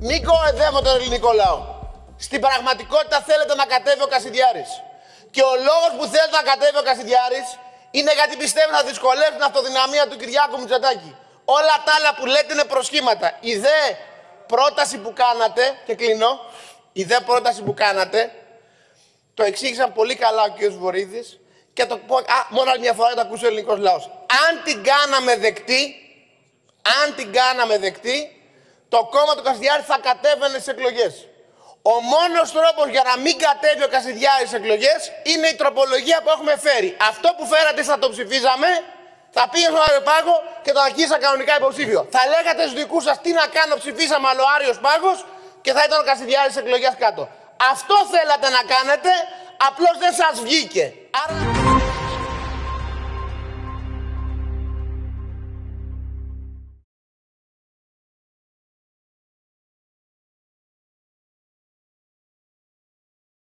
Μην κοροϊδεύω τον ελληνικό λαό. Στην πραγματικότητα θέλετε να κατέβει ο Κασιδιάρης. Και ο λόγος που θέλετε να κατέβει ο Κασιδιάρης είναι γιατί πιστεύουν να δυσκολεύουν την αυτοδυναμία του Κυριάκου Μητσοτάκη. Όλα τα άλλα που λέτε είναι προσχήματα. Η δε πρόταση που κάνατε, και κλείνω, η δε πρόταση που κάνατε, το εξήγησαν πολύ καλά ο κ. Βορύδης και το πω, α, μόνο άλλη μια φορά να το ακούσει ο ελληνικός λαός. Αν την κάναμε δεκτή, αν την κάναμε δεκτή, το κόμμα του Κασιδιάρη θα κατέβαινε στις εκλογές. Ο μόνος τρόπος για να μην κατέβει ο Κασιδιάρης στις εκλογές είναι η τροπολογία που έχουμε φέρει. Αυτό που φέρατε θα το ψηφίζαμε, θα πήγε στον Άριο Πάγο και το αρχίσα κανονικά υποψήφιο. Θα λέγατε στους δικούς σας τι να κάνω, ψηφίσαμε άλλο Άριος Πάγος και θα ήταν ο Κασιδιάρης εκλογές κάτω. Αυτό θέλατε να κάνετε, απλώς δεν σας βγήκε. Άρα...